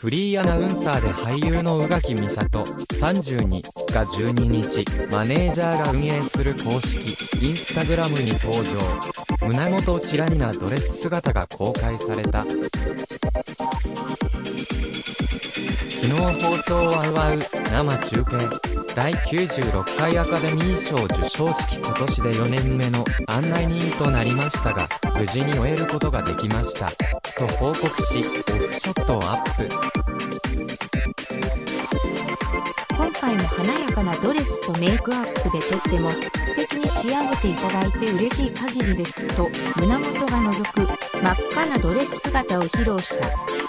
フリーアナウンサーで俳優の宇垣美里32が12日、マネージャーが運営する公式インスタグラムに登場。胸元チラリなドレス姿が公開された。昨日放送を祝う生中継第96回アカデミー賞授賞式今年で4年目の案内人となりましたが無事に終えることができました。と報告しオフショットをアップ。今回も華やかなドレスとメイクアップでとっても素敵に仕上げていただいて嬉しい限りです。と胸元が覗く真っ赤なドレス姿を披露した。